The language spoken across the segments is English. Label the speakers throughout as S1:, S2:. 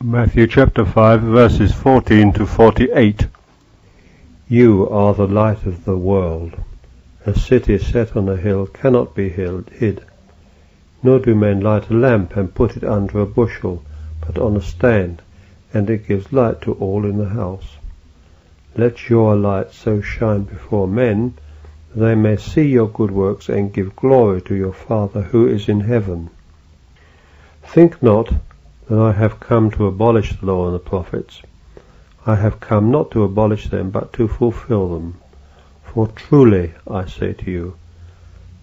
S1: Matthew chapter 5 verses 14 to 48.
S2: You are the light of the world. A city set on a hill cannot be hid. Nor do men light a lamp and put it under a bushel, but on a stand, and it gives light to all in the house. Let your light so shine before men, that they may see your good works and give glory to your Father who is in heaven. Think not that I have come to abolish the law and the prophets. I have come not to abolish them, but to fulfill them. For truly, I say to you,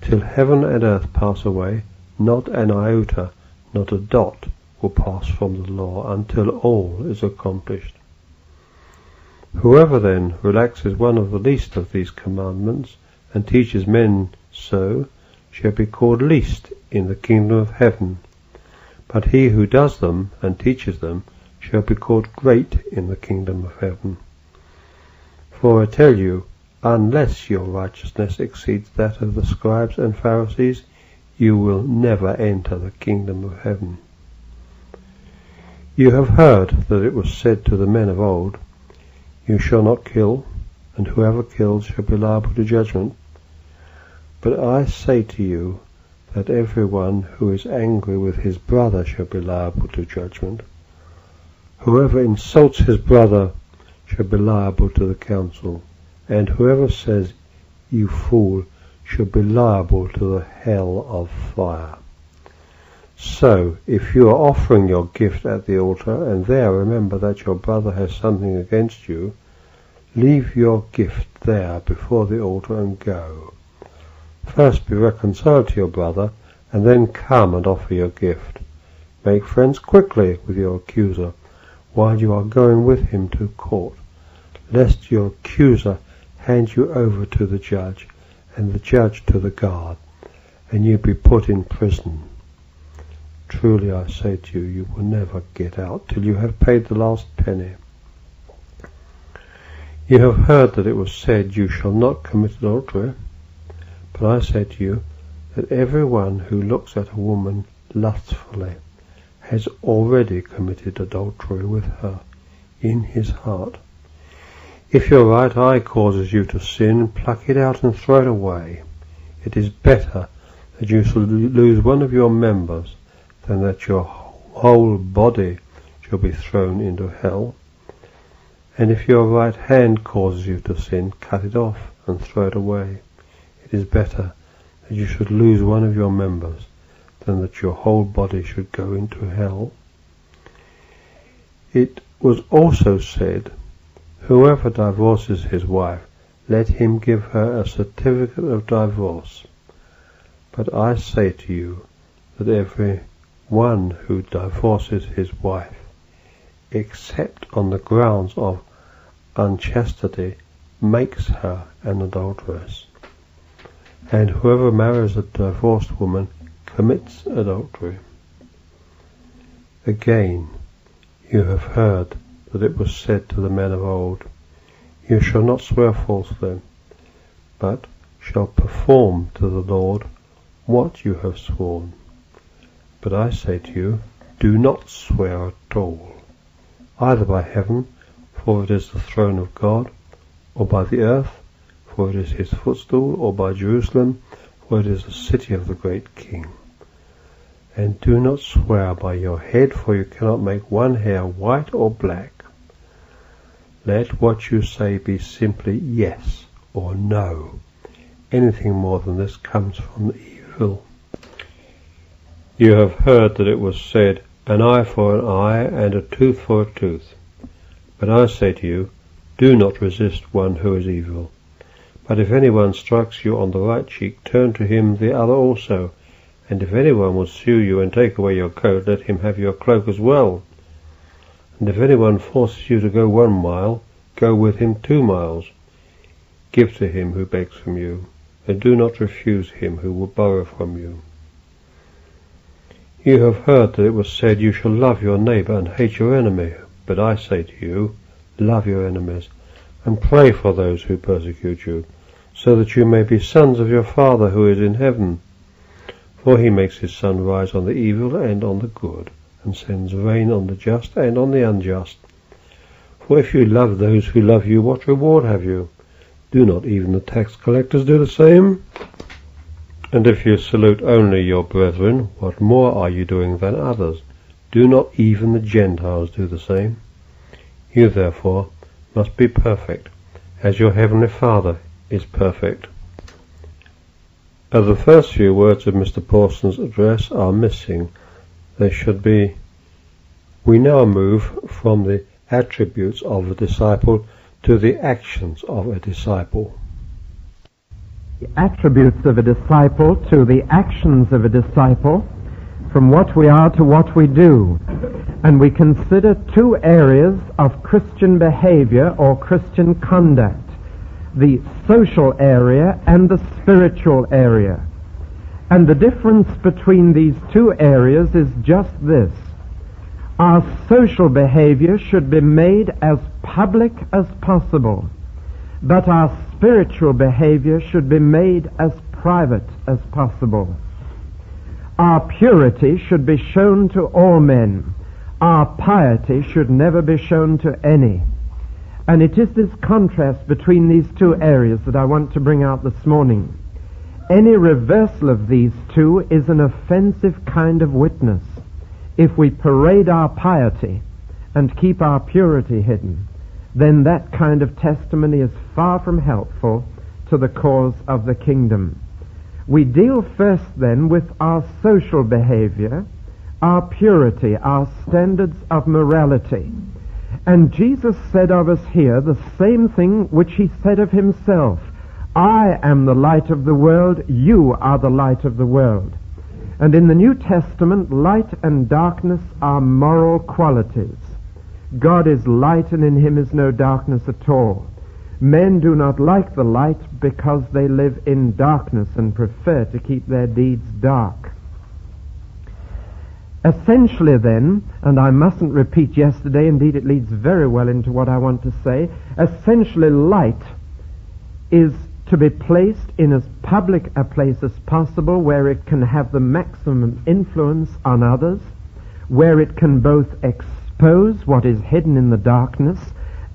S2: till heaven and earth pass away, not an iota, not a dot will pass from the law until all is accomplished. Whoever then relaxes one of the least of these commandments and teaches men so shall be called least in the kingdom of heaven. But he who does them and teaches them shall be called great in the kingdom of heaven. For I tell you, unless your righteousness exceeds that of the scribes and Pharisees, you will never enter the kingdom of heaven. You have heard that it was said to the men of old, You shall not kill, and whoever kills shall be liable to judgment. But I say to you, that every one who is angry with his brother shall be liable to judgment. Whoever insults his brother shall be liable to the council, and whoever says, You fool, shall be liable to the hell of fire. So, if you are offering your gift at the altar, and there remember that your brother has something against you, leave your gift there before the altar and go. First be reconciled to your brother, and then come and offer your gift. Make friends quickly with your accuser, while you are going with him to court, lest your accuser hand you over to the judge, and the judge to the guard, and you be put in prison. Truly I say to you, you will never get out till you have paid the last penny. You have heard that it was said, You shall not commit adultery. But I say to you that every one who looks at a woman lustfully has already committed adultery with her in his heart. If your right eye causes you to sin, pluck it out and throw it away. It is better that you should lose one of your members than that your whole body shall be thrown into hell. And if your right hand causes you to sin, cut it off and throw it away. It is better that you should lose one of your members than that your whole body should go into hell. It was also said, Whoever divorces his wife, let him give her a certificate of divorce. But I say to you that every one who divorces his wife, except on the grounds of unchastity, makes her an adulteress and whoever marries a divorced woman commits adultery. Again, you have heard that it was said to the men of old, You shall not swear falsely, but shall perform to the Lord what you have sworn. But I say to you, do not swear at all, either by heaven, for it is the throne of God, or by the earth, it is his footstool, or by Jerusalem, it is the city of the great king. And do not swear by your head, for you cannot make one hair white or black. Let what you say be simply yes or no. Anything more than this comes from evil. You have heard that it was said, an eye for an eye and a tooth for a tooth. But I say to you, do not resist one who is evil. But if anyone strikes you on the right cheek, turn to him the other also. And if anyone will sue you and take away your coat, let him have your cloak as well. And if anyone forces you to go one mile, go with him two miles. Give to him who begs from you, and do not refuse him who will borrow from you. You have heard that it was said, You shall love your neighbour and hate your enemy. But I say to you, love your enemies, and pray for those who persecute you so that you may be sons of your Father who is in heaven. For he makes his sun rise on the evil and on the good, and sends rain on the just and on the unjust. For if you love those who love you, what reward have you? Do not even the tax collectors do the same? And if you salute only your brethren, what more are you doing than others? Do not even the Gentiles do the same? You therefore must be perfect, as your heavenly Father is perfect. As the first few words of Mr. Pawson's address are missing, they should be, we now move from the attributes of a disciple to the actions of a disciple.
S3: The attributes of a disciple to the actions of a disciple, from what we are to what we do. And we consider two areas of Christian behavior or Christian conduct the social area and the spiritual area. And the difference between these two areas is just this. Our social behavior should be made as public as possible, but our spiritual behavior should be made as private as possible. Our purity should be shown to all men. Our piety should never be shown to any. And it is this contrast between these two areas that I want to bring out this morning. Any reversal of these two is an offensive kind of witness. If we parade our piety and keep our purity hidden, then that kind of testimony is far from helpful to the cause of the kingdom. We deal first then with our social behavior, our purity, our standards of morality. And Jesus said of us here the same thing which he said of himself. I am the light of the world, you are the light of the world. And in the New Testament, light and darkness are moral qualities. God is light and in him is no darkness at all. Men do not like the light because they live in darkness and prefer to keep their deeds dark. Essentially then, and I mustn't repeat yesterday, indeed it leads very well into what I want to say, essentially light is to be placed in as public a place as possible where it can have the maximum influence on others, where it can both expose what is hidden in the darkness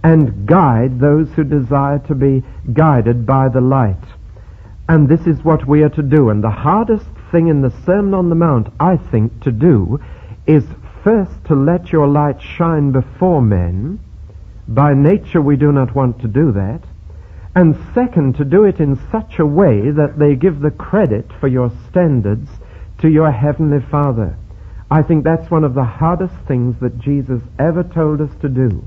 S3: and guide those who desire to be guided by the light. And this is what we are to do. And the hardest thing in the Sermon on the Mount, I think, to do is first to let your light shine before men. By nature, we do not want to do that. And second, to do it in such a way that they give the credit for your standards to your Heavenly Father. I think that's one of the hardest things that Jesus ever told us to do.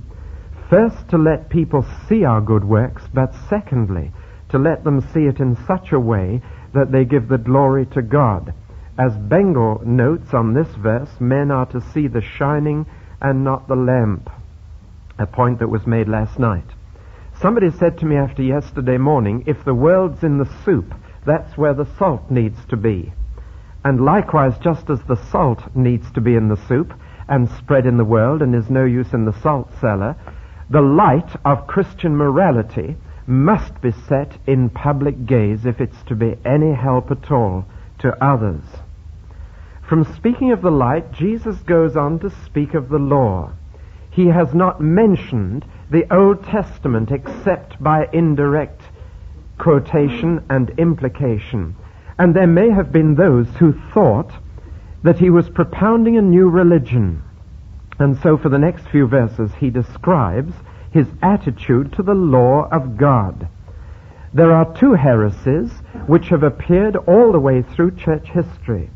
S3: First, to let people see our good works, but secondly, to let them see it in such a way that they give the glory to God. As Bengel notes on this verse, men are to see the shining and not the lamp, a point that was made last night. Somebody said to me after yesterday morning, if the world's in the soup, that's where the salt needs to be. And likewise, just as the salt needs to be in the soup and spread in the world and is no use in the salt cellar, the light of Christian morality must be set in public gaze if it's to be any help at all to others. From speaking of the light, Jesus goes on to speak of the law. He has not mentioned the Old Testament except by indirect quotation and implication. And there may have been those who thought that he was propounding a new religion. And so for the next few verses he describes his attitude to the law of God. There are two heresies which have appeared all the way through church history.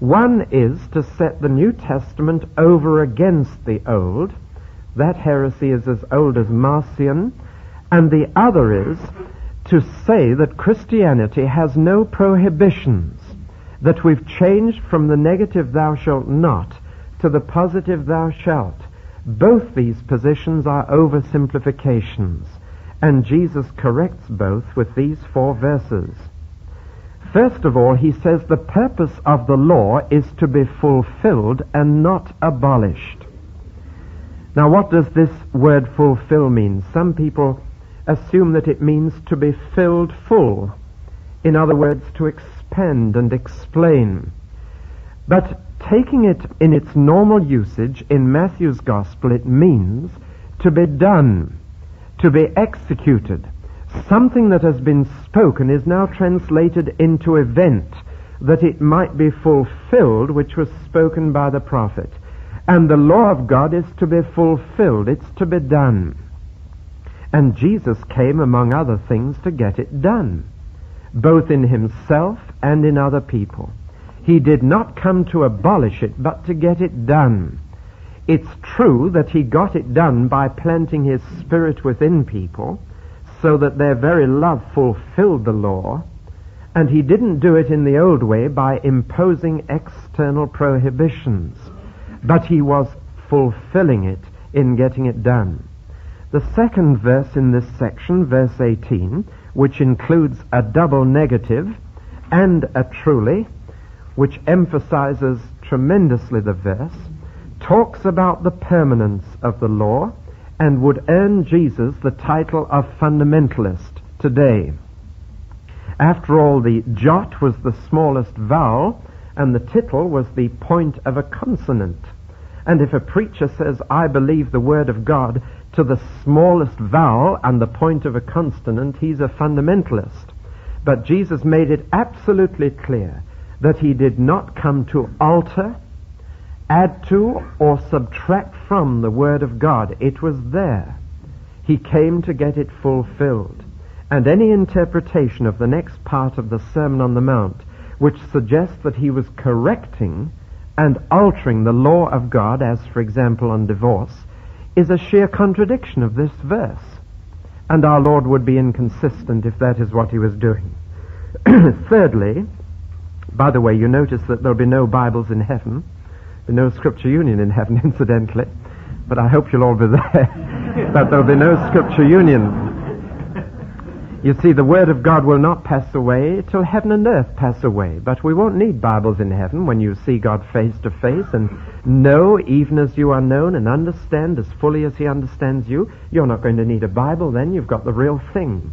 S3: One is to set the New Testament over against the Old. That heresy is as old as Marcion. And the other is to say that Christianity has no prohibitions, that we've changed from the negative thou shalt not to the positive thou shalt. Both these positions are oversimplifications, and Jesus corrects both with these four verses. First of all, he says the purpose of the law is to be fulfilled and not abolished. Now, what does this word fulfill mean? Some people assume that it means to be filled full. In other words, to expand and explain. But taking it in its normal usage in Matthew's Gospel, it means to be done, to be executed. Something that has been spoken is now translated into event, that it might be fulfilled which was spoken by the prophet. And the law of God is to be fulfilled, it's to be done. And Jesus came, among other things, to get it done, both in himself and in other people. He did not come to abolish it, but to get it done. It's true that he got it done by planting his spirit within people, so that their very love fulfilled the law, and he didn't do it in the old way by imposing external prohibitions, but he was fulfilling it in getting it done. The second verse in this section, verse 18, which includes a double negative and a truly, which emphasizes tremendously the verse, talks about the permanence of the law and would earn Jesus the title of fundamentalist today. After all, the jot was the smallest vowel and the tittle was the point of a consonant. And if a preacher says, I believe the Word of God to the smallest vowel and the point of a consonant, he's a fundamentalist. But Jesus made it absolutely clear that he did not come to alter, add to, or subtract from the Word of God. It was there. He came to get it fulfilled. And any interpretation of the next part of the Sermon on the Mount which suggests that he was correcting and altering the law of God, as for example on divorce, is a sheer contradiction of this verse. And our Lord would be inconsistent if that is what he was doing. Thirdly, by the way, you notice that there'll be no Bibles in heaven, no Scripture Union in heaven, incidentally, but I hope you'll all be there. but there'll be no Scripture Union. You see, the Word of God will not pass away till heaven and earth pass away. But we won't need Bibles in heaven when you see God face to face and know even as you are known and understand as fully as He understands you. You're not going to need a Bible then. You've got the real thing.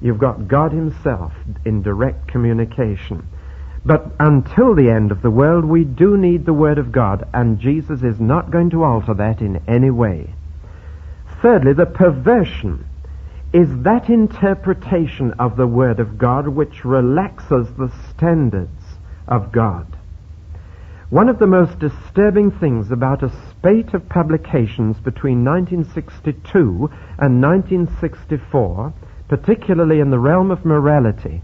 S3: You've got God Himself in direct communication. But until the end of the world, we do need the Word of God, and Jesus is not going to alter that in any way. Thirdly, the perversion is that interpretation of the Word of God which relaxes the standards of God. One of the most disturbing things about a spate of publications between 1962 and 1964, particularly in the realm of morality,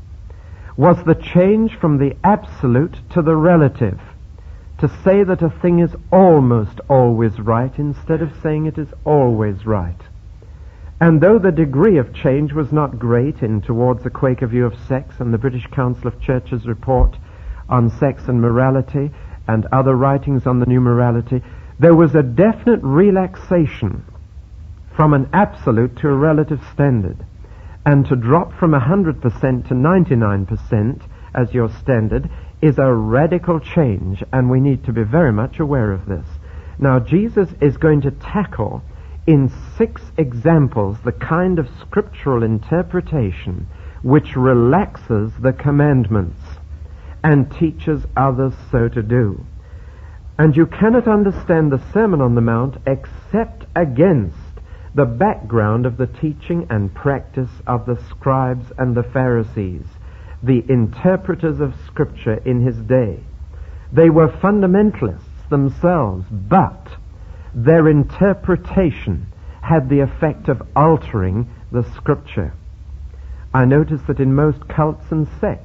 S3: was the change from the absolute to the relative. To say that a thing is almost always right instead of saying it is always right. And though the degree of change was not great in Towards a Quaker View of Sex and the British Council of Churches report on sex and morality and other writings on the new morality, there was a definite relaxation from an absolute to a relative standard and to drop from 100% to 99% as your standard is a radical change, and we need to be very much aware of this. Now, Jesus is going to tackle in six examples the kind of scriptural interpretation which relaxes the commandments and teaches others so to do. And you cannot understand the Sermon on the Mount except against the background of the teaching and practice of the scribes and the Pharisees, the interpreters of Scripture in his day. They were fundamentalists themselves, but their interpretation had the effect of altering the Scripture. I notice that in most cults and sects,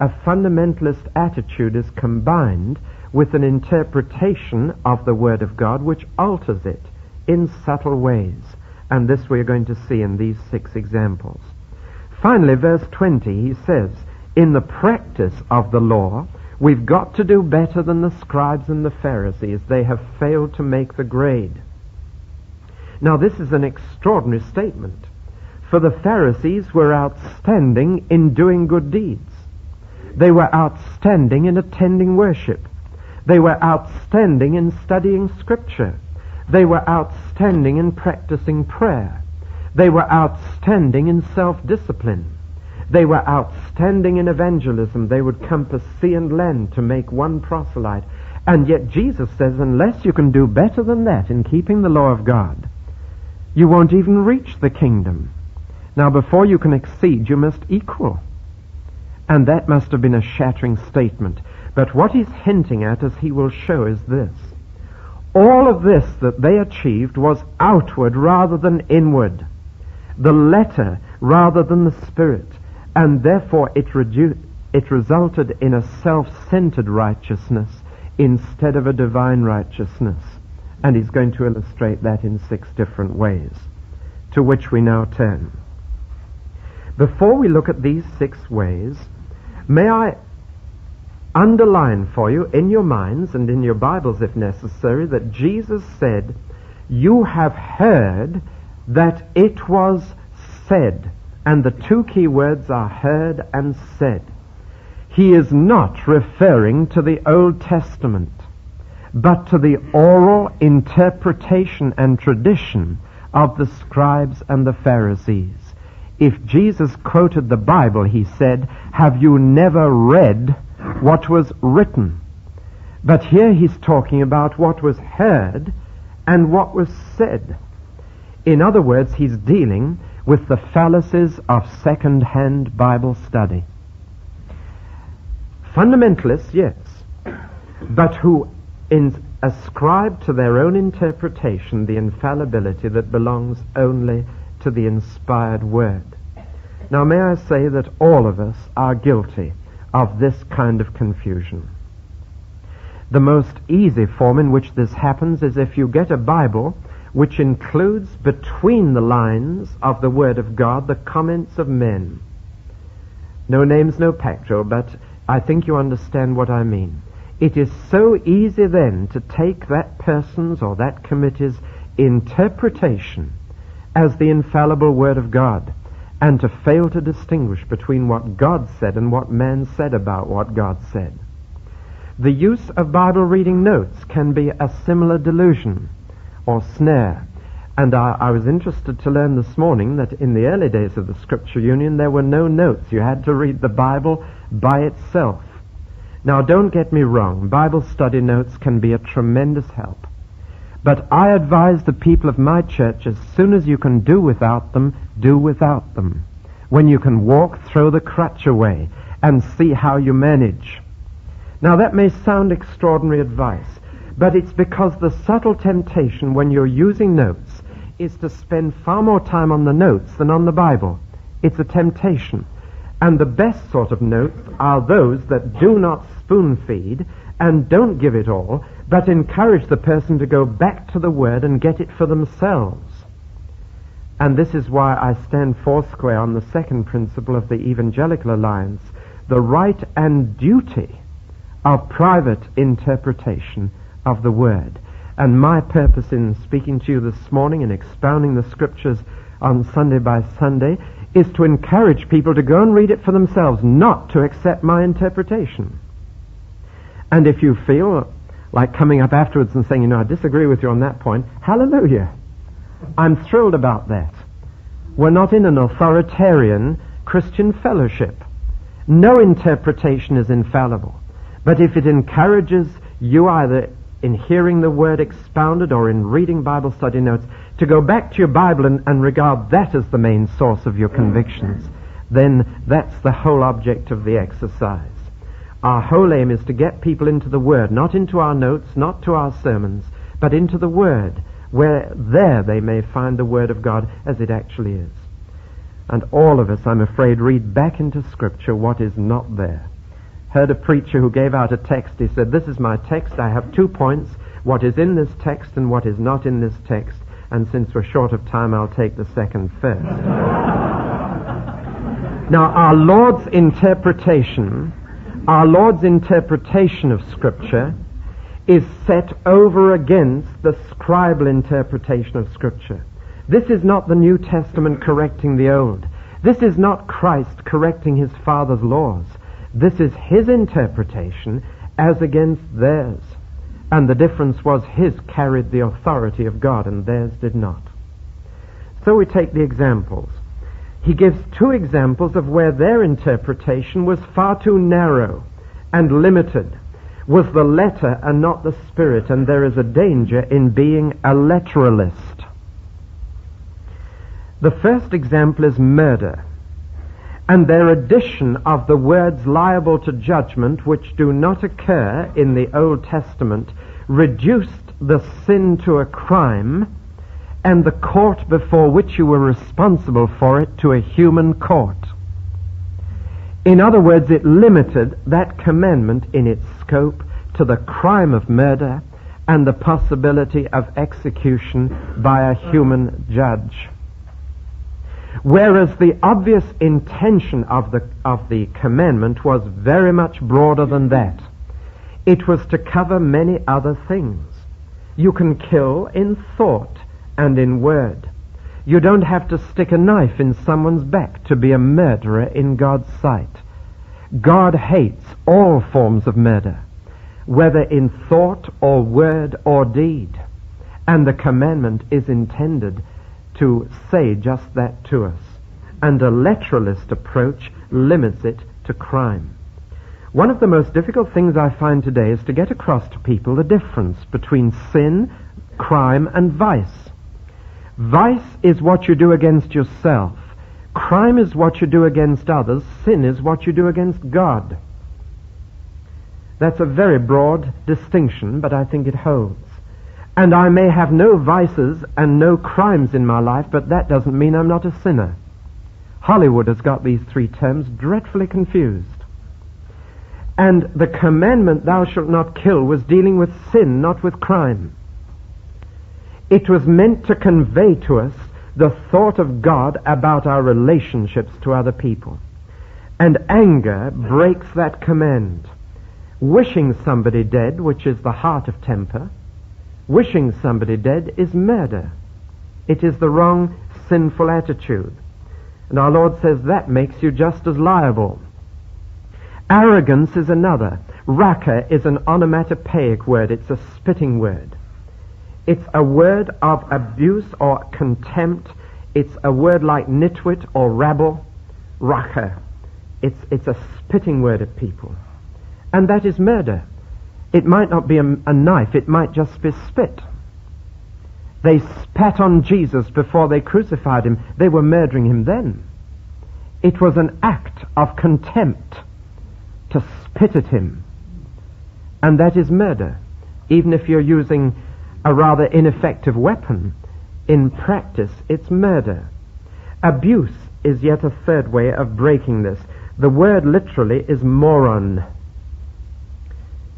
S3: a fundamentalist attitude is combined with an interpretation of the Word of God which alters it in subtle ways. And this we are going to see in these six examples. Finally, verse 20, he says, In the practice of the law, we've got to do better than the scribes and the Pharisees. They have failed to make the grade. Now, this is an extraordinary statement. For the Pharisees were outstanding in doing good deeds. They were outstanding in attending worship. They were outstanding in studying Scripture. They were outstanding in practicing prayer. They were outstanding in self-discipline. They were outstanding in evangelism. They would compass sea and land to make one proselyte. And yet Jesus says, unless you can do better than that in keeping the law of God, you won't even reach the kingdom. Now, before you can exceed, you must equal. And that must have been a shattering statement. But what he's hinting at, as he will show, is this. All of this that they achieved was outward rather than inward. The letter rather than the spirit. And therefore it, redu- it resulted in a self-centered righteousness instead of a divine righteousness. And he's going to illustrate that in six different ways, to which we now turn. Before we look at these six ways, may I underline for you in your minds and in your Bibles if necessary that Jesus said, You have heard that it was said. And the two key words are heard and said. He is not referring to the Old Testament, but to the oral interpretation and tradition of the scribes and the Pharisees. If Jesus quoted the Bible, he said, Have you never read what was written? But here he's talking about what was heard and what was said. In other words, he's dealing with the fallacies of second-hand Bible study. Fundamentalists, yes, but who ascribe to their own interpretation the infallibility that belongs only to the inspired word. Now, may I say that all of us are guilty of this kind of confusion. The most easy form in which this happens is if you get a Bible which includes between the lines of the Word of God the comments of men. No names, no pacto, but I think you understand what I mean. It is so easy then to take that person's or that committee's interpretation as the infallible Word of God and to fail to distinguish between what God said and what man said about what God said. The use of Bible reading notes can be a similar delusion or snare. And I, I, was interested to learn this morning that in the early days of the Scripture Union there were no notes. You had to read the Bible by itself. Now don't get me wrong, Bible study notes can be a tremendous help. But I advise the people of my church as soon as you can do without them, do without them. When you can walk, throw the crutch away and see how you manage. Now that may sound extraordinary advice, but it's because the subtle temptation when you're using notes is to spend far more time on the notes than on the Bible. It's a temptation. And the best sort of notes are those that do not spoon feed and don't give it all, but encourage the person to go back to the Word and get it for themselves. And this is why I stand foursquare on the second principle of the Evangelical Alliance, the right and duty of private interpretation of the Word. And my purpose in speaking to you this morning and expounding the Scriptures on Sunday by Sunday is to encourage people to go and read it for themselves, not to accept my interpretation. And if you feel like coming up afterwards and saying, you know, I disagree with you on that point, hallelujah. I'm thrilled about that. We're not in an authoritarian Christian fellowship. No interpretation is infallible. But if it encourages you either in hearing the word expounded or in reading Bible study notes to go back to your Bible and, and regard that as the main source of your convictions, then that's the whole object of the exercise. Our whole aim is to get people into the Word, not into our notes, not to our sermons, but into the Word, where there they may find the Word of God as it actually is. And all of us, I'm afraid, read back into Scripture what is not there. Heard a preacher who gave out a text. He said, This is my text. I have two points what is in this text and what is not in this text. And since we're short of time, I'll take the second first. now, our Lord's interpretation our Lord's interpretation of Scripture is set over against the scribal interpretation of Scripture. This is not the New Testament correcting the Old. This is not Christ correcting his Father's laws. This is his interpretation as against theirs. And the difference was his carried the authority of God and theirs did not. So we take the examples he gives two examples of where their interpretation was far too narrow and limited, was the letter and not the spirit, and there is a danger in being a literalist. The first example is murder, and their addition of the words liable to judgment, which do not occur in the Old Testament, reduced the sin to a crime and the court before which you were responsible for it to a human court. In other words, it limited that commandment in its scope to the crime of murder and the possibility of execution by a human judge. Whereas the obvious intention of the, of the commandment was very much broader than that. It was to cover many other things. You can kill in thought and in word. You don't have to stick a knife in someone's back to be a murderer in God's sight. God hates all forms of murder, whether in thought or word or deed. And the commandment is intended to say just that to us. And a literalist approach limits it to crime. One of the most difficult things I find today is to get across to people the difference between sin, crime, and vice. Vice is what you do against yourself. Crime is what you do against others. Sin is what you do against God. That's a very broad distinction, but I think it holds. And I may have no vices and no crimes in my life, but that doesn't mean I'm not a sinner. Hollywood has got these three terms dreadfully confused. And the commandment, thou shalt not kill, was dealing with sin, not with crime. It was meant to convey to us the thought of God about our relationships to other people. And anger breaks that command. Wishing somebody dead, which is the heart of temper, wishing somebody dead is murder. It is the wrong, sinful attitude. And our Lord says that makes you just as liable. Arrogance is another. Raca is an onomatopoeic word. It's a spitting word. It's a word of abuse or contempt. It's a word like nitwit or rabble. Raca. It's, it's a spitting word at people. And that is murder. It might not be a, a knife. It might just be spit. They spat on Jesus before they crucified him. They were murdering him then. It was an act of contempt to spit at him. And that is murder, even if you're using a rather ineffective weapon. In practice, it's murder. Abuse is yet a third way of breaking this. The word literally is moron.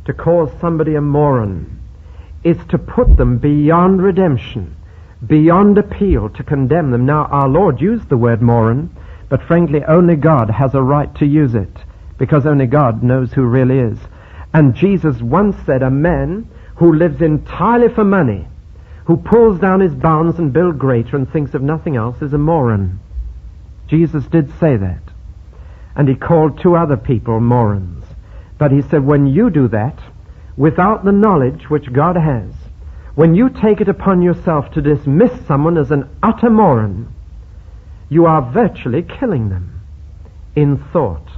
S3: To call somebody a moron is to put them beyond redemption, beyond appeal, to condemn them. Now, our Lord used the word moron, but frankly, only God has a right to use it because only God knows who really is. And Jesus once said, a man who lives entirely for money, who pulls down his barns and builds greater and thinks of nothing else is a moron. Jesus did say that. And he called two other people morons. But he said, when you do that, without the knowledge which God has, when you take it upon yourself to dismiss someone as an utter moron, you are virtually killing them in thought.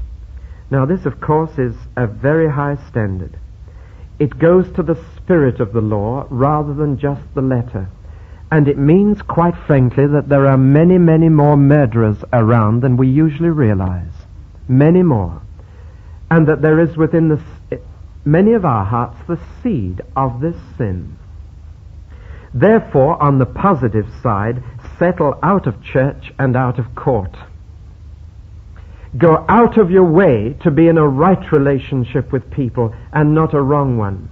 S3: Now, this, of course, is a very high standard. It goes to the spirit of the law rather than just the letter. And it means, quite frankly, that there are many, many more murderers around than we usually realize. Many more. And that there is within the, eh, many of our hearts the seed of this sin. Therefore, on the positive side, settle out of church and out of court. Go out of your way to be in a right relationship with people and not a wrong one.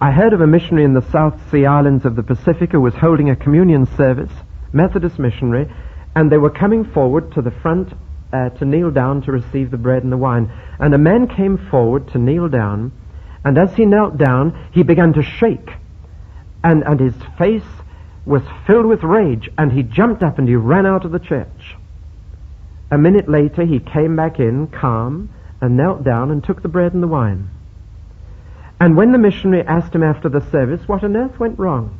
S3: I heard of a missionary in the South Sea Islands of the Pacific who was holding a communion service, Methodist missionary, and they were coming forward to the front uh, to kneel down to receive the bread and the wine. And a man came forward to kneel down, and as he knelt down, he began to shake, and, and his face was filled with rage, and he jumped up and he ran out of the church. A minute later, he came back in, calm, and knelt down and took the bread and the wine. And when the missionary asked him after the service what on earth went wrong,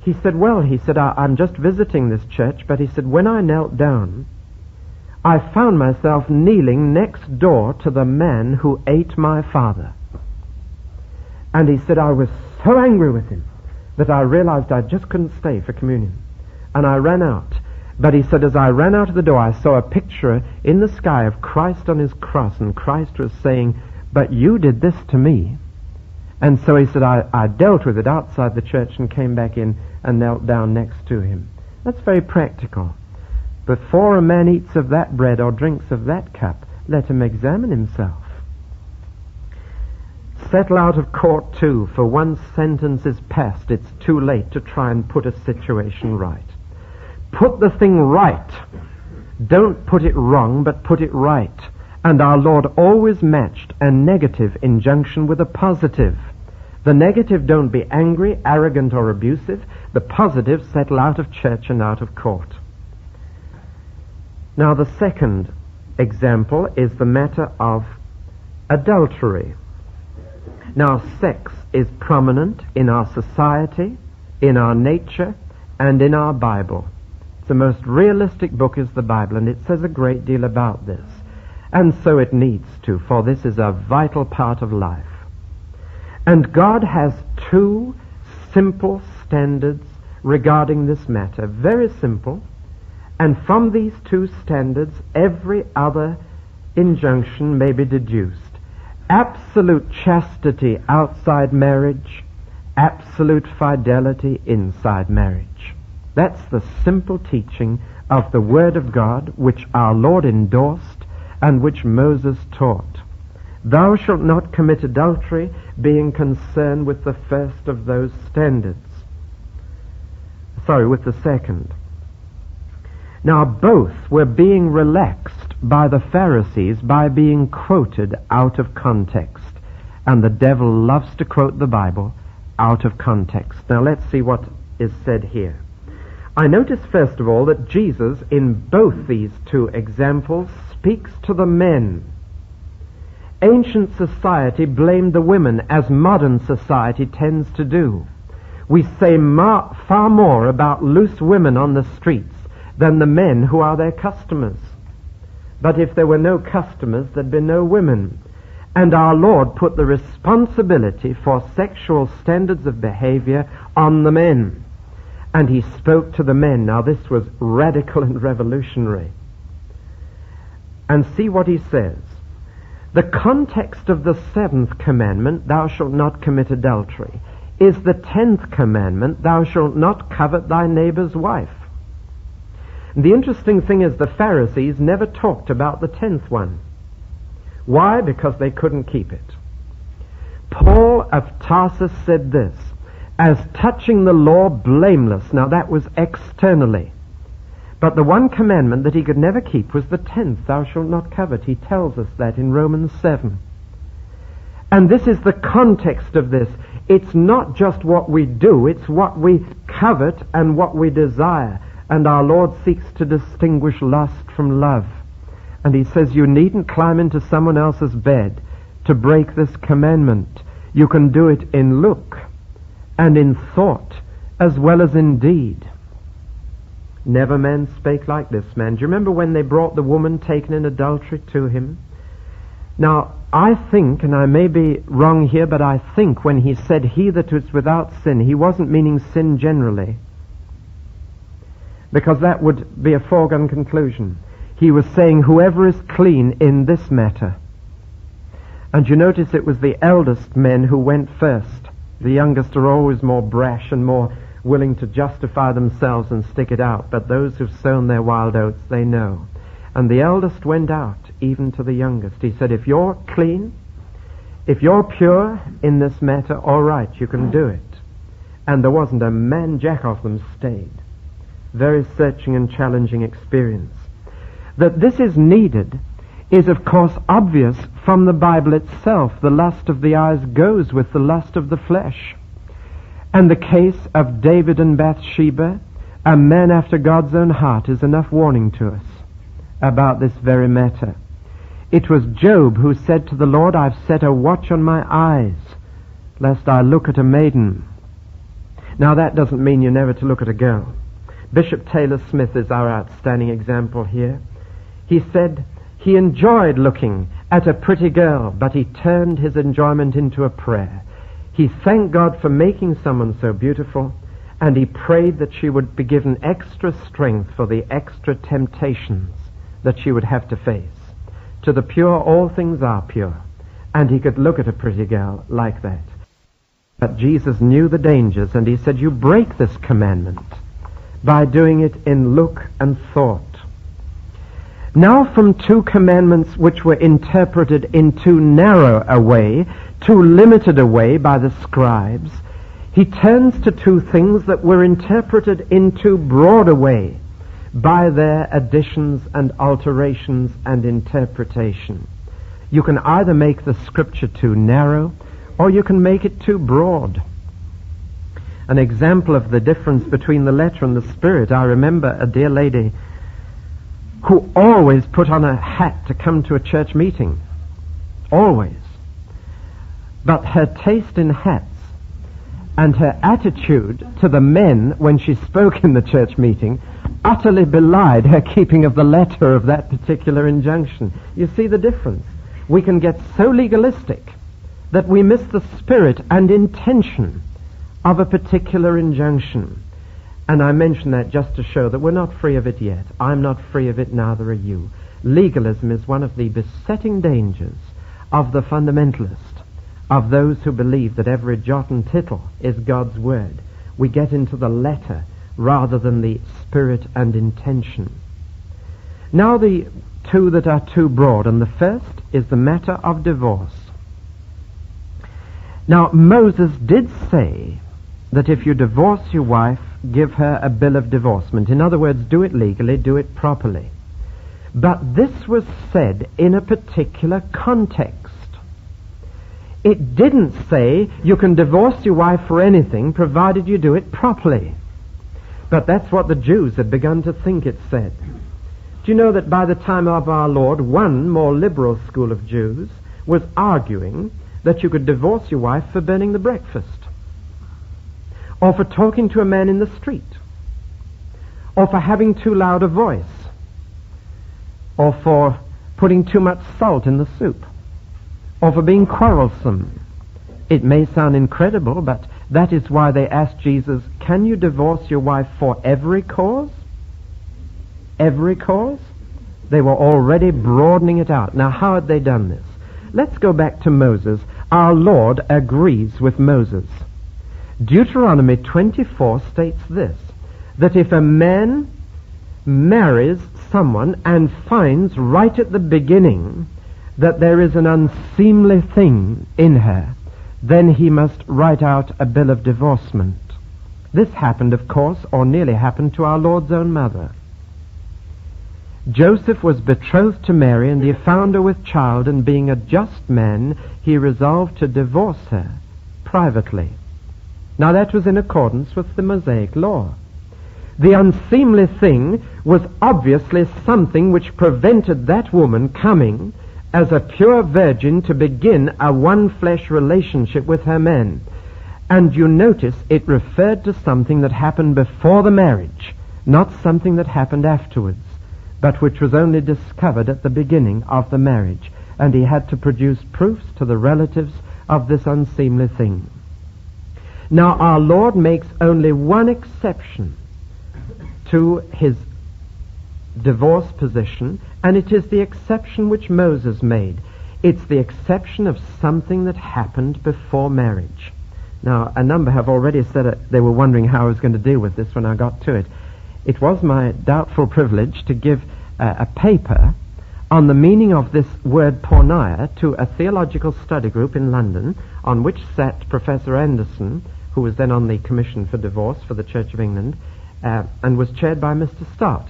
S3: he said, Well, he said, I'm just visiting this church, but he said, when I knelt down, I found myself kneeling next door to the man who ate my father. And he said, I was so angry with him that I realized I just couldn't stay for communion. And I ran out. But he said, as I ran out of the door, I saw a picture in the sky of Christ on his cross, and Christ was saying, But you did this to me. And so he said, I, I dealt with it outside the church and came back in and knelt down next to him. That's very practical. Before a man eats of that bread or drinks of that cup, let him examine himself. Settle out of court too, for once sentence is passed, it's too late to try and put a situation right. Put the thing right. Don't put it wrong, but put it right. And our Lord always matched a negative injunction with a positive. The negative, don't be angry, arrogant, or abusive. The positive, settle out of church and out of court. Now, the second example is the matter of adultery. Now, sex is prominent in our society, in our nature, and in our Bible. The most realistic book is the Bible, and it says a great deal about this. And so it needs to, for this is a vital part of life. And God has two simple standards regarding this matter. Very simple. And from these two standards, every other injunction may be deduced. Absolute chastity outside marriage, absolute fidelity inside marriage. That's the simple teaching of the Word of God, which our Lord endorsed and which Moses taught. Thou shalt not commit adultery, being concerned with the first of those standards. Sorry, with the second. Now both were being relaxed by the Pharisees by being quoted out of context. And the devil loves to quote the Bible out of context. Now let's see what is said here. I notice first of all that Jesus in both these two examples speaks to the men Ancient society blamed the women as modern society tends to do. We say mar- far more about loose women on the streets than the men who are their customers. But if there were no customers, there'd be no women. And our Lord put the responsibility for sexual standards of behavior on the men. And he spoke to the men. Now this was radical and revolutionary. And see what he says. The context of the seventh commandment, thou shalt not commit adultery, is the tenth commandment, thou shalt not covet thy neighbor's wife. The interesting thing is the Pharisees never talked about the tenth one. Why? Because they couldn't keep it. Paul of Tarsus said this, as touching the law blameless. Now that was externally. But the one commandment that he could never keep was the tenth, thou shalt not covet. He tells us that in Romans 7. And this is the context of this. It's not just what we do, it's what we covet and what we desire. And our Lord seeks to distinguish lust from love. And he says, you needn't climb into someone else's bed to break this commandment. You can do it in look and in thought as well as in deed. Never man spake like this man. Do you remember when they brought the woman taken in adultery to him? Now, I think, and I may be wrong here, but I think when he said he that was without sin, he wasn't meaning sin generally. Because that would be a foregone conclusion. He was saying whoever is clean in this matter. And you notice it was the eldest men who went first. The youngest are always more brash and more willing to justify themselves and stick it out, but those who've sown their wild oats, they know. And the eldest went out, even to the youngest. He said, if you're clean, if you're pure in this matter, all right, you can do it. And there wasn't a man jack of them stayed. Very searching and challenging experience. That this is needed is of course obvious from the Bible itself. The lust of the eyes goes with the lust of the flesh. And the case of David and Bathsheba, a man after God's own heart, is enough warning to us about this very matter. It was Job who said to the Lord, I've set a watch on my eyes, lest I look at a maiden. Now that doesn't mean you're never to look at a girl. Bishop Taylor Smith is our outstanding example here. He said he enjoyed looking at a pretty girl, but he turned his enjoyment into a prayer. He thanked God for making someone so beautiful, and he prayed that she would be given extra strength for the extra temptations that she would have to face. To the pure, all things are pure. And he could look at a pretty girl like that. But Jesus knew the dangers, and he said, You break this commandment by doing it in look and thought. Now from two commandments which were interpreted in too narrow a way, too limited a way by the scribes, he turns to two things that were interpreted in too broad a way by their additions and alterations and interpretation. You can either make the scripture too narrow or you can make it too broad. An example of the difference between the letter and the spirit, I remember a dear lady who always put on a hat to come to a church meeting. Always. But her taste in hats and her attitude to the men when she spoke in the church meeting utterly belied her keeping of the letter of that particular injunction. You see the difference? We can get so legalistic that we miss the spirit and intention of a particular injunction. And I mention that just to show that we're not free of it yet. I'm not free of it, neither are you. Legalism is one of the besetting dangers of the fundamentalist, of those who believe that every jot and tittle is God's word. We get into the letter rather than the spirit and intention. Now the two that are too broad, and the first is the matter of divorce. Now Moses did say that if you divorce your wife, give her a bill of divorcement. In other words, do it legally, do it properly. But this was said in a particular context. It didn't say you can divorce your wife for anything provided you do it properly. But that's what the Jews had begun to think it said. Do you know that by the time of our Lord, one more liberal school of Jews was arguing that you could divorce your wife for burning the breakfast, or for talking to a man in the street, or for having too loud a voice, or for putting too much salt in the soup, or for being quarrelsome. It may sound incredible, but that is why they asked Jesus, Can you divorce your wife for every cause? Every cause? They were already broadening it out. Now, how had they done this? Let's go back to Moses. Our Lord agrees with Moses. Deuteronomy 24 states this that if a man marries someone and finds right at the beginning that there is an unseemly thing in her, then he must write out a bill of divorcement. This happened, of course, or nearly happened to our Lord's own mother. Joseph was betrothed to Mary, and he found her with child, and being a just man, he resolved to divorce her privately. Now that was in accordance with the Mosaic law. The unseemly thing was obviously something which prevented that woman coming as a pure virgin to begin a one flesh relationship with her man. And you notice it referred to something that happened before the marriage, not something that happened afterwards, but which was only discovered at the beginning of the marriage. And he had to produce proofs to the relatives of this unseemly thing. Now our Lord makes only one exception to his divorce position, and it is the exception which Moses made. It's the exception of something that happened before marriage. Now, a number have already said it, they were wondering how I was going to deal with this when I got to it. It was my doubtful privilege to give uh, a paper on the meaning of this word porneia to a theological study group in London on which sat Professor Anderson, who was then on the Commission for Divorce for the Church of England, uh, and was chaired by Mr. Stott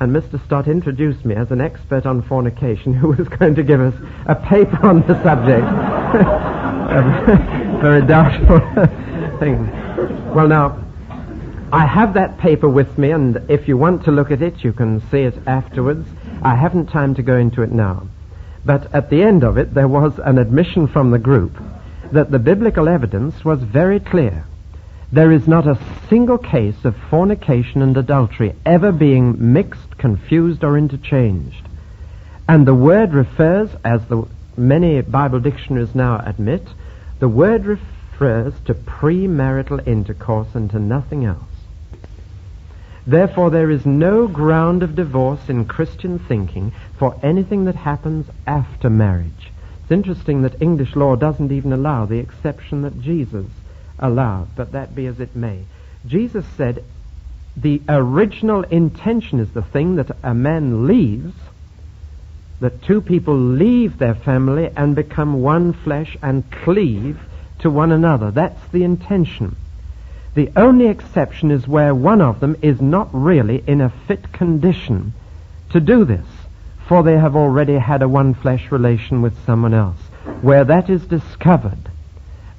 S3: and Mr. Stott introduced me as an expert on fornication who was going to give us a paper on the subject. very doubtful thing. Well, now, I have that paper with me, and if you want to look at it, you can see it afterwards. I haven't time to go into it now. But at the end of it, there was an admission from the group that the biblical evidence was very clear. There is not a single case of fornication and adultery ever being mixed, confused, or interchanged. And the word refers, as the many Bible dictionaries now admit, the word refers to premarital intercourse and to nothing else. Therefore, there is no ground of divorce in Christian thinking for anything that happens after marriage. It's interesting that English law doesn't even allow the exception that Jesus allowed, but that be as it may. Jesus said the original intention is the thing that a man leaves, that two people leave their family and become one flesh and cleave to one another. That's the intention. The only exception is where one of them is not really in a fit condition to do this, for they have already had a one flesh relation with someone else. Where that is discovered,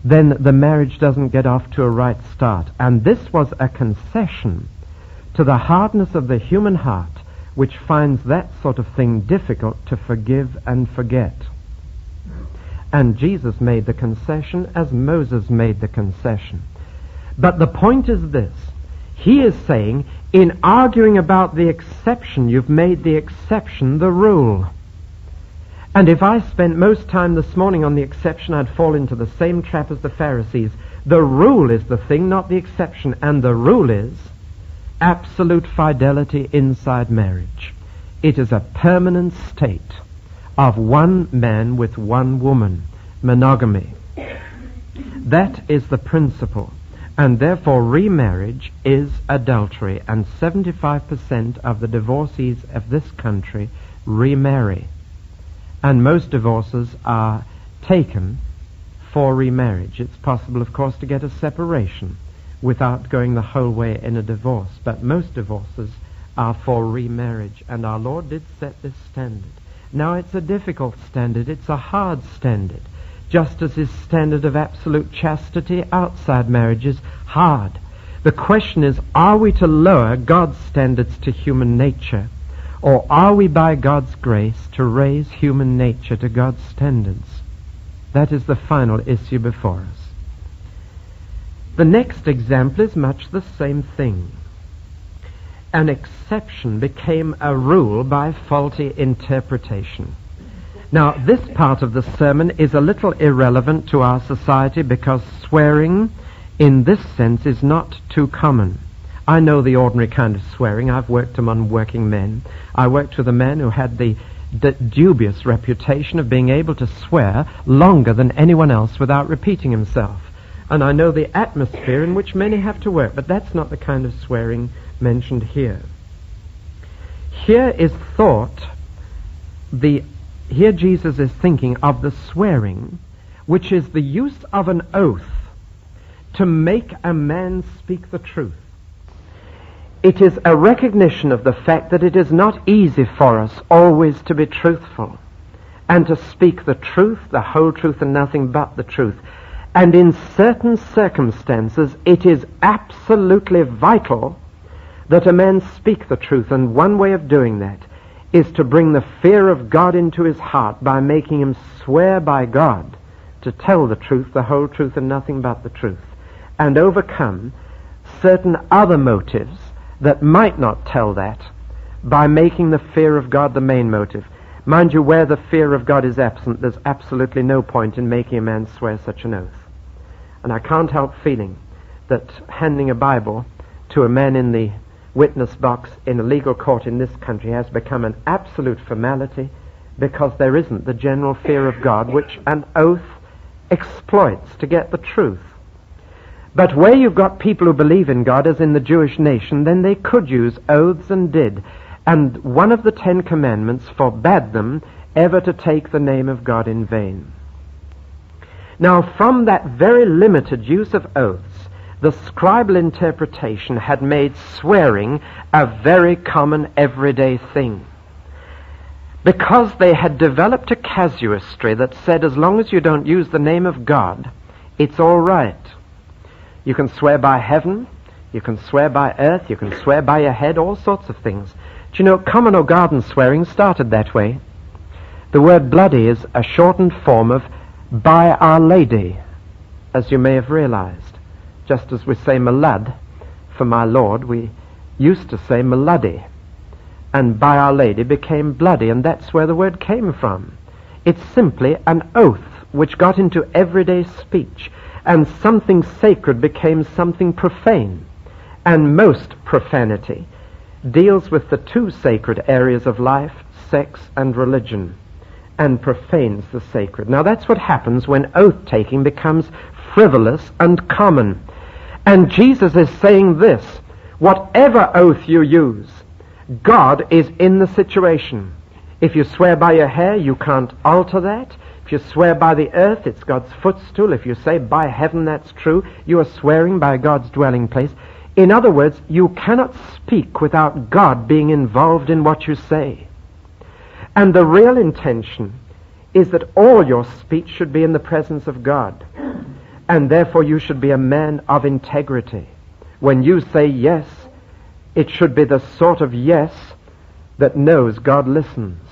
S3: then the marriage doesn't get off to a right start. And this was a concession to the hardness of the human heart, which finds that sort of thing difficult to forgive and forget. And Jesus made the concession as Moses made the concession. But the point is this. He is saying, in arguing about the exception, you've made the exception the rule. And if I spent most time this morning on the exception, I'd fall into the same trap as the Pharisees. The rule is the thing, not the exception. And the rule is absolute fidelity inside marriage. It is a permanent state of one man with one woman, monogamy. That is the principle. And therefore remarriage is adultery and 75% of the divorcees of this country remarry. And most divorces are taken for remarriage. It's possible, of course, to get a separation without going the whole way in a divorce. But most divorces are for remarriage, and our Lord did set this standard. Now it's a difficult standard, it's a hard standard, just as his standard of absolute chastity outside marriage is hard. The question is, are we to lower God's standards to human nature, or are we by God's grace to raise human nature to God's standards? That is the final issue before us. The next example is much the same thing. An exception became a rule by faulty interpretation. Now, this part of the sermon is a little irrelevant to our society because swearing in this sense is not too common. I know the ordinary kind of swearing. I've worked among working men. I worked with a man who had the, the dubious reputation of being able to swear longer than anyone else without repeating himself and I know the atmosphere in which many have to work, but that's not the kind of swearing mentioned here. Here is thought, the, here Jesus is thinking of the swearing, which is the use of an oath to make a man speak the truth. It is a recognition of the fact that it is not easy for us always to be truthful and to speak the truth, the whole truth, and nothing but the truth. And in certain circumstances, it is absolutely vital that a man speak the truth. And one way of doing that is to bring the fear of God into his heart by making him swear by God to tell the truth, the whole truth, and nothing but the truth. And overcome certain other motives that might not tell that by making the fear of God the main motive. Mind you, where the fear of God is absent, there's absolutely no point in making a man swear such an oath. And I can't help feeling that handing a Bible to a man in the witness box in a legal court in this country has become an absolute formality because there isn't the general fear of God which an oath exploits to get the truth. But where you've got people who believe in God, as in the Jewish nation, then they could use oaths and did. And one of the Ten Commandments forbade them ever to take the name of God in vain. Now, from that very limited use of oaths, the scribal interpretation had made swearing a very common everyday thing. Because they had developed a casuistry that said as long as you don't use the name of God, it's all right. You can swear by heaven, you can swear by earth, you can swear by your head, all sorts of things. Do you know, common or garden swearing started that way? The word bloody is a shortened form of by Our Lady, as you may have realized. Just as we say Malad for my Lord, we used to say Maluddy. And by Our Lady became bloody, and that's where the word came from. It's simply an oath which got into everyday speech. and something sacred became something profane. And most profanity deals with the two sacred areas of life, sex and religion, and profanes the sacred. Now that's what happens when oath taking becomes frivolous and common. And Jesus is saying this whatever oath you use, God is in the situation. If you swear by your hair, you can't alter that. If you swear by the earth, it's God's footstool. If you say by heaven, that's true. You are swearing by God's dwelling place. In other words, you cannot speak without God being involved in what you say. And the real intention is that all your speech should be in the presence of God. And therefore you should be a man of integrity. When you say yes, it should be the sort of yes that knows God listens.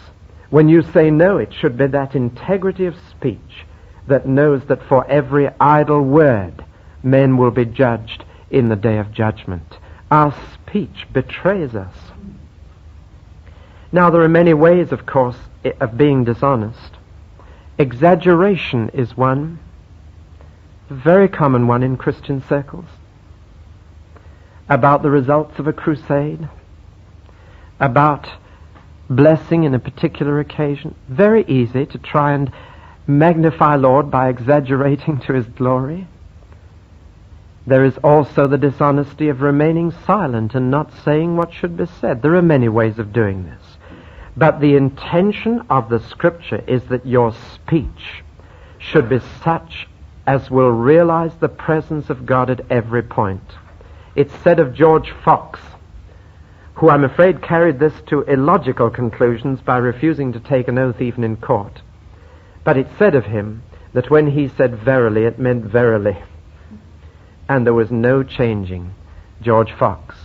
S3: When you say no, it should be that integrity of speech that knows that for every idle word men will be judged in the day of judgment. Our speech betrays us. Now, there are many ways, of course, of being dishonest. Exaggeration is one, very common one in Christian circles, about the results of a crusade, about blessing in a particular occasion. Very easy to try and magnify Lord by exaggerating to his glory. There is also the dishonesty of remaining silent and not saying what should be said. There are many ways of doing this. But the intention of the scripture is that your speech should be such as will realize the presence of God at every point. It's said of George Fox, who I'm afraid carried this to illogical conclusions by refusing to take an oath even in court. But it's said of him that when he said verily, it meant verily and there was no changing. George Fox.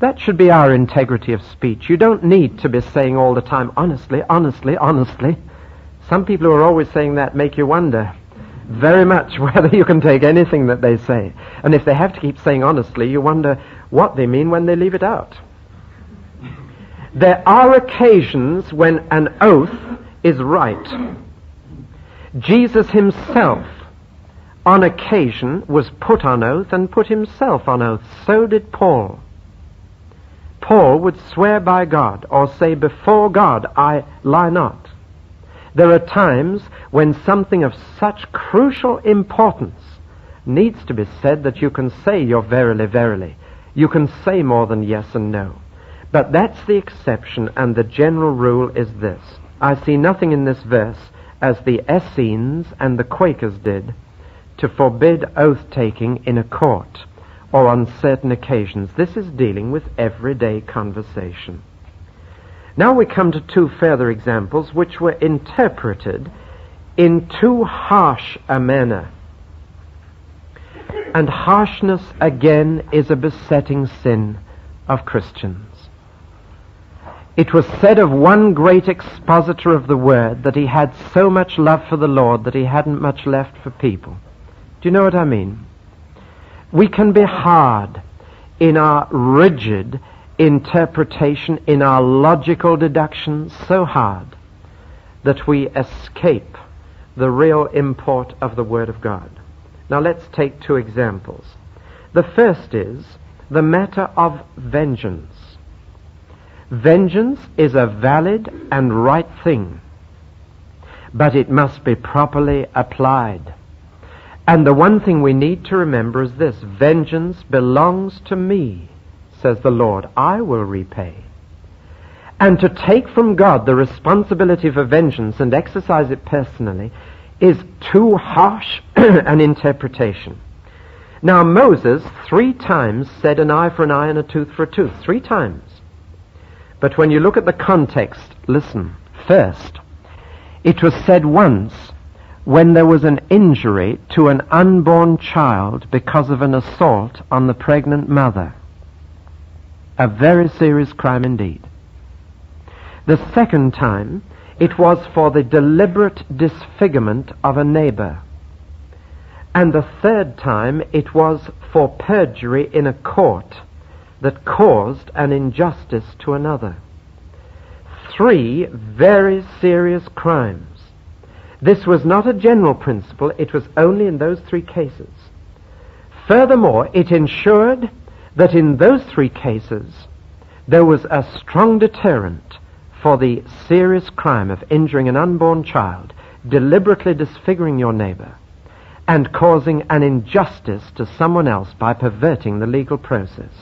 S3: That should be our integrity of speech. You don't need to be saying all the time, honestly, honestly, honestly. Some people who are always saying that make you wonder very much whether you can take anything that they say. And if they have to keep saying honestly, you wonder what they mean when they leave it out. There are occasions when an oath is right. Jesus himself on occasion was put on oath and put himself on oath. So did Paul. Paul would swear by God or say, Before God I lie not. There are times when something of such crucial importance needs to be said that you can say your verily, verily. You can say more than yes and no. But that's the exception, and the general rule is this. I see nothing in this verse as the Essenes and the Quakers did to forbid oath taking in a court or on certain occasions. This is dealing with everyday conversation. Now we come to two further examples which were interpreted in too harsh a manner. And harshness again is a besetting sin of Christians. It was said of one great expositor of the word that he had so much love for the Lord that he hadn't much left for people. Do you know what I mean? We can be hard in our rigid interpretation, in our logical deductions, so hard that we escape the real import of the Word of God. Now let's take two examples. The first is the matter of vengeance. Vengeance is a valid and right thing, but it must be properly applied. And the one thing we need to remember is this vengeance belongs to me, says the Lord. I will repay. And to take from God the responsibility for vengeance and exercise it personally is too harsh an interpretation. Now, Moses three times said an eye for an eye and a tooth for a tooth. Three times. But when you look at the context, listen. First, it was said once when there was an injury to an unborn child because of an assault on the pregnant mother. A very serious crime indeed. The second time, it was for the deliberate disfigurement of a neighbor. And the third time, it was for perjury in a court that caused an injustice to another. Three very serious crimes This was not a general principle, it was only in those three cases. Furthermore, it ensured that in those three cases there was a strong deterrent for the serious crime of injuring an unborn child, deliberately disfiguring your neighbor, and causing an injustice to someone else by perverting the legal process.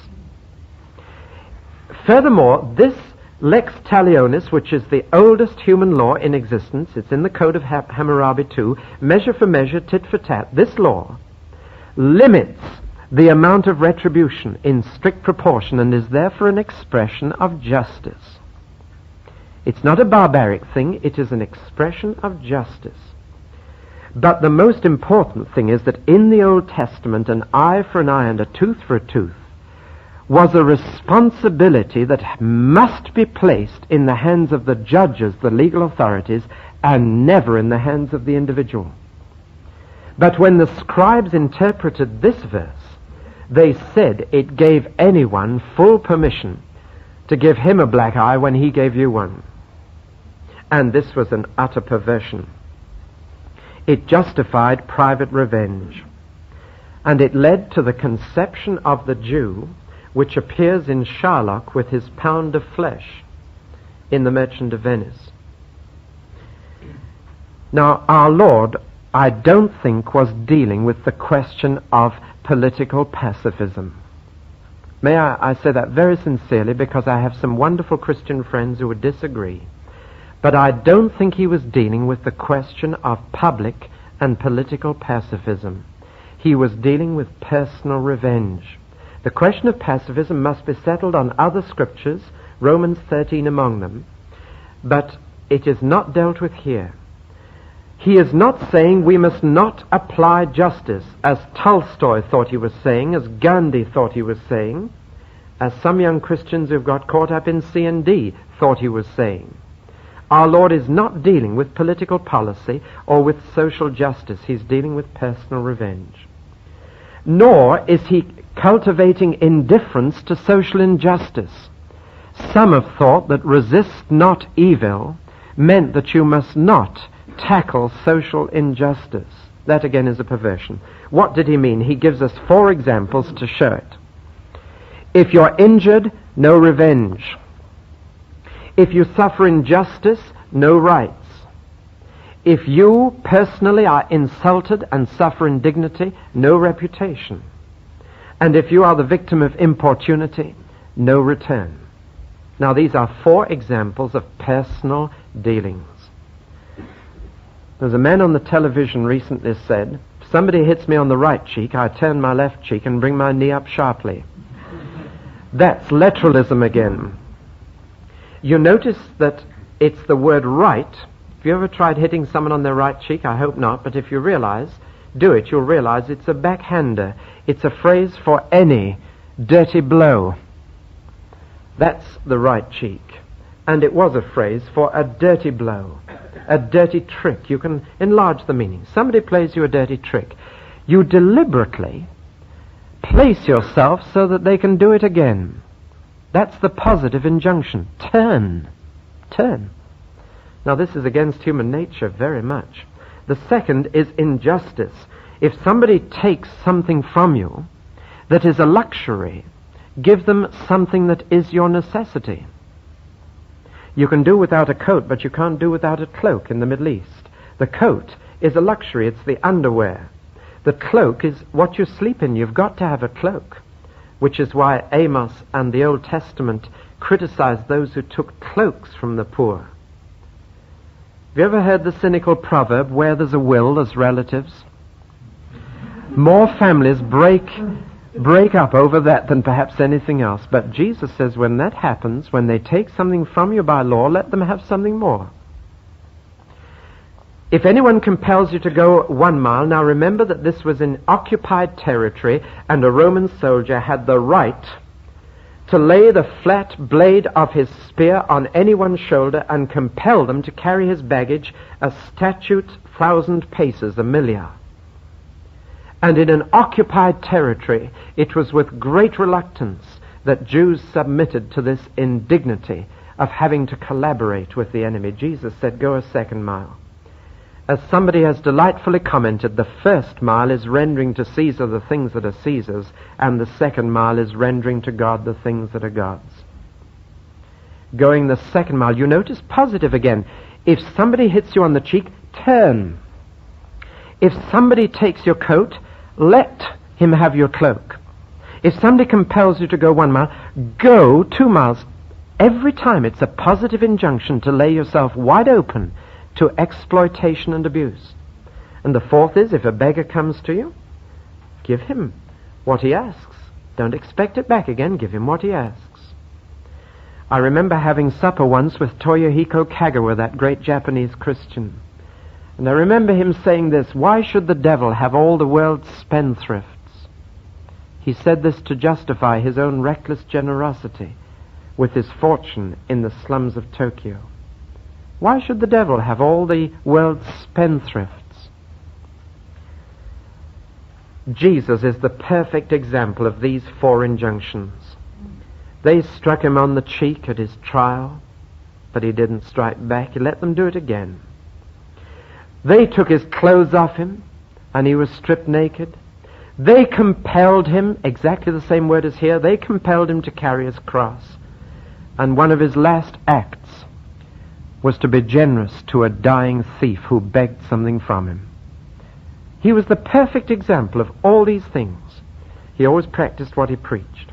S3: Furthermore, this lex talionis, which is the oldest human law in existence, it's in the Code of Hammurabi too, measure for measure, tit for tat, this law limits the amount of retribution in strict proportion and is therefore an expression of justice. It's not a barbaric thing, it is an expression of justice. But the most important thing is that in the Old Testament, an eye for an eye and a tooth for a tooth was a responsibility that must be placed in the hands of the judges, the legal authorities, and never in the hands of the individual. But when the scribes interpreted this verse, they said it gave anyone full permission to give him a black eye when he gave you one. And this was an utter perversion. It justified private revenge. And it led to the conception of the Jew, which appears in Shylock with his pound of flesh in The Merchant of Venice. Now, our Lord I don't think was dealing with the question of political pacifism. May I, I say that very sincerely because I have some wonderful Christian friends who would disagree. But I don't think he was dealing with the question of public and political pacifism. He was dealing with personal revenge. The question of pacifism must be settled on other scriptures, Romans 13 among them, but it is not dealt with here. He is not saying we must not apply justice, as Tolstoy thought he was saying, as Gandhi thought he was saying, as some young Christians who've got caught up in CND thought he was saying. Our Lord is not dealing with political policy or with social justice. He's dealing with personal revenge. Nor is he cultivating indifference to social injustice. Some have thought that resist not evil meant that you must not tackle social injustice. That again is a perversion. What did he mean? He gives us four examples to show it. If you're injured, no revenge. If you suffer injustice, no rights. If you personally are insulted and suffer indignity, no reputation. And if you are the victim of importunity, no return. Now these are four examples of personal dealings. There's a man on the television recently said, if somebody hits me on the right cheek, I turn my left cheek and bring my knee up sharply. That's literalism again. You notice that it's the word right. Have you ever tried hitting someone on their right cheek? I hope not, but if you realize, do it, you'll realize it's a backhander. It's a phrase for any dirty blow. That's the right cheek. And it was a phrase for a dirty blow a dirty trick. You can enlarge the meaning. Somebody plays you a dirty trick. You deliberately place yourself so that they can do it again. That's the positive injunction. Turn. Turn. Now, this is against human nature very much. The second is injustice. If somebody takes something from you that is a luxury, give them something that is your necessity. You can do without a coat, but you can't do without a cloak in the Middle East. The coat is a luxury, it's the underwear. The cloak is what you sleep in. You've got to have a cloak, which is why Amos and the Old Testament criticized those who took cloaks from the poor. Have you ever heard the cynical proverb, where there's a will, there's relatives? More families break break up over that than perhaps anything else. But Jesus says when that happens, when they take something from you by law, let them have something more. If anyone compels you to go one mile, now remember that this was in occupied territory and a Roman soldier had the right to lay the flat blade of his spear on anyone's shoulder and compel them to carry his baggage a statute thousand paces, a millia. And in an occupied territory, it was with great reluctance that Jews submitted to this indignity of having to collaborate with the enemy. Jesus said, Go a second mile. As somebody has delightfully commented, the first mile is rendering to Caesar the things that are Caesar's, and the second mile is rendering to God the things that are God's. Going the second mile, you notice positive again. If somebody hits you on the cheek, turn. If somebody takes your coat, let him have your cloak. If somebody compels you to go one mile, go two miles. Every time it's a positive injunction to lay yourself wide open to exploitation and abuse. And the fourth is if a beggar comes to you, give him what he asks. Don't expect it back again. Give him what he asks. I remember having supper once with Toyohiko Kagawa, that great Japanese Christian. And I remember him saying this, why should the devil have all the world's spendthrifts? He said this to justify his own reckless generosity with his fortune in the slums of Tokyo. Why should the devil have all the world's spendthrifts? Jesus is the perfect example of these four injunctions. They struck him on the cheek at his trial, but he didn't strike back. He let them do it again. They took his clothes off him, and he was stripped naked. They compelled him, exactly the same word as here, they compelled him to carry his cross. And one of his last acts was to be generous to a dying thief who begged something from him. He was the perfect example of all these things. He always practiced what he preached.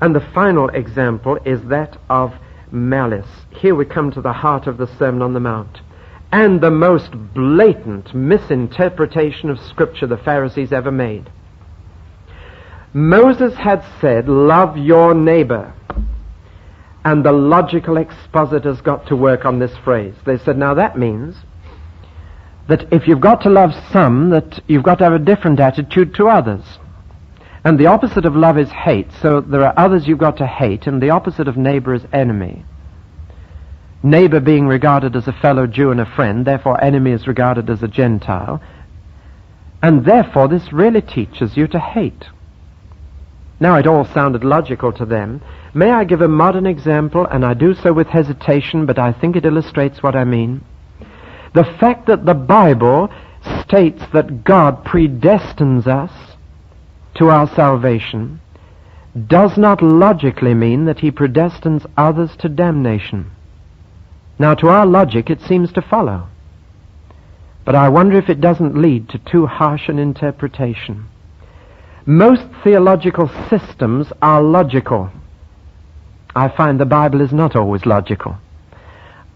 S3: And the final example is that of malice. Here we come to the heart of the Sermon on the Mount. And the most blatant misinterpretation of Scripture the Pharisees ever made. Moses had said, Love your neighbor. And the logical expositors got to work on this phrase. They said, Now that means that if you've got to love some, that you've got to have a different attitude to others. And the opposite of love is hate, so there are others you've got to hate, and the opposite of neighbor is enemy. Neighbor being regarded as a fellow Jew and a friend, therefore enemy is regarded as a Gentile. And therefore this really teaches you to hate. Now it all sounded logical to them. May I give a modern example, and I do so with hesitation, but I think it illustrates what I mean. The fact that the Bible states that God predestines us to our salvation does not logically mean that he predestines others to damnation. Now, to our logic, it seems to follow. But I wonder if it doesn't lead to too harsh an interpretation. Most theological systems are logical. I find the Bible is not always logical.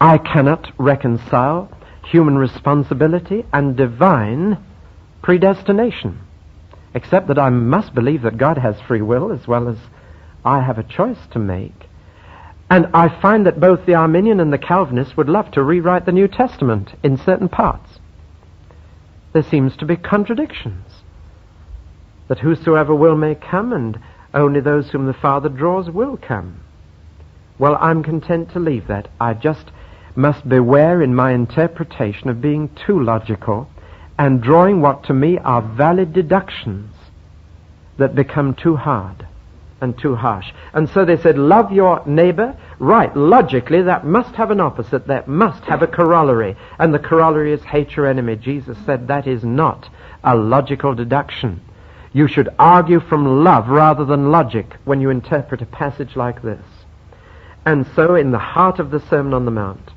S3: I cannot reconcile human responsibility and divine predestination, except that I must believe that God has free will as well as I have a choice to make. And I find that both the Arminian and the Calvinist would love to rewrite the New Testament in certain parts. There seems to be contradictions that whosoever will may come, and only those whom the Father draws will come. Well, I'm content to leave that. I just must beware in my interpretation of being too logical and drawing what to me are valid deductions that become too hard and too harsh. And so they said, love your neighbor. Right, logically, that must have an opposite. That must have a corollary. And the corollary is hate your enemy. Jesus said that is not a logical deduction. You should argue from love rather than logic when you interpret a passage like this. And so, in the heart of the Sermon on the Mount,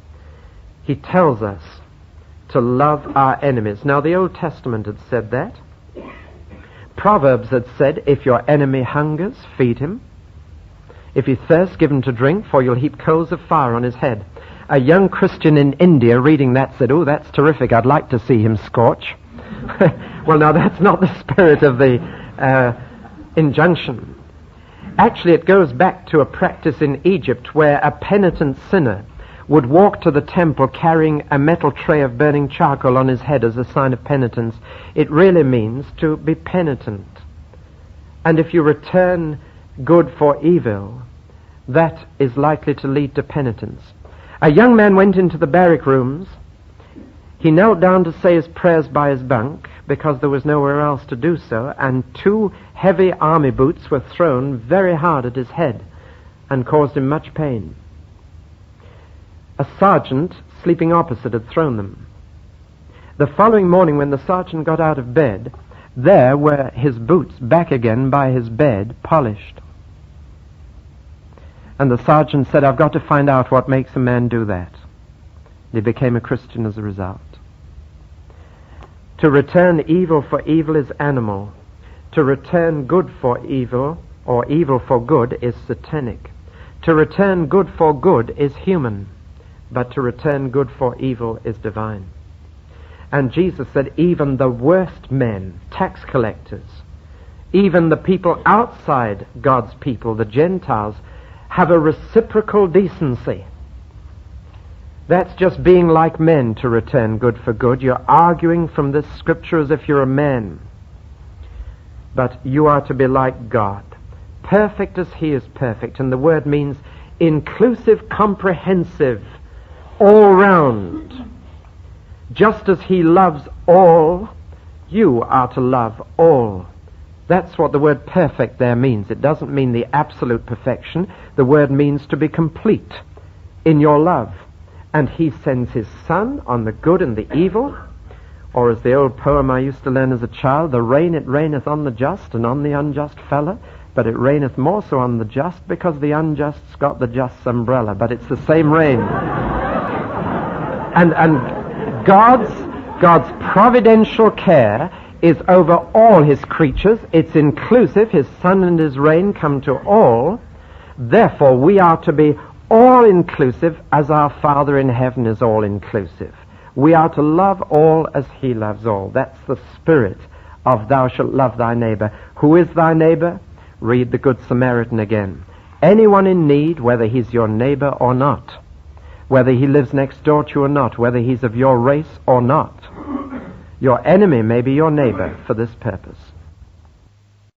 S3: he tells us to love our enemies. Now, the Old Testament had said that. Proverbs had said, if your enemy hungers, feed him. If he thirsts, give him to drink, for you'll heap coals of fire on his head. A young Christian in India reading that said, oh, that's terrific. I'd like to see him scorch. well, now that's not the spirit of the uh, injunction. Actually, it goes back to a practice in Egypt where a penitent sinner would walk to the temple carrying a metal tray of burning charcoal on his head as a sign of penitence. It really means to be penitent. And if you return good for evil, that is likely to lead to penitence. A young man went into the barrack rooms he knelt down to say his prayers by his bunk because there was nowhere else to do so, and two heavy army boots were thrown very hard at his head and caused him much pain. A sergeant sleeping opposite had thrown them. The following morning, when the sergeant got out of bed, there were his boots back again by his bed, polished. And the sergeant said, I've got to find out what makes a man do that. And He became a Christian as a result. To return evil for evil is animal. To return good for evil, or evil for good, is satanic. To return good for good is human, but to return good for evil is divine. And Jesus said, even the worst men, tax collectors, even the people outside God's people, the Gentiles, have a reciprocal decency. That's just being like men to return good for good. You're arguing from this scripture as if you're a man. But you are to be like God perfect as he is perfect. And the word means inclusive, comprehensive, all round. Just as he loves all, you are to love all. That's what the word perfect there means. It doesn't mean the absolute perfection. The word means to be complete in your love. And he sends his son on the good and the evil. Or as the old poem I used to learn as a child, the rain it raineth on the just and on the unjust fellow. But it raineth more so on the just because the unjust's got the just's umbrella. But it's the same rain. and, and God's, God's providential care is over all his creatures. It's inclusive. His sun and his rain come to all. Therefore, we are to be all inclusive as our Father in heaven is all inclusive. We are to love all as he loves all. That's the spirit of thou shalt love thy neighbor. Who is thy neighbor? Read the Good Samaritan again. Anyone in need, whether he's your neighbor or not, whether he lives next door to you or not, whether he's of your race or not, your enemy may be your neighbor for this purpose.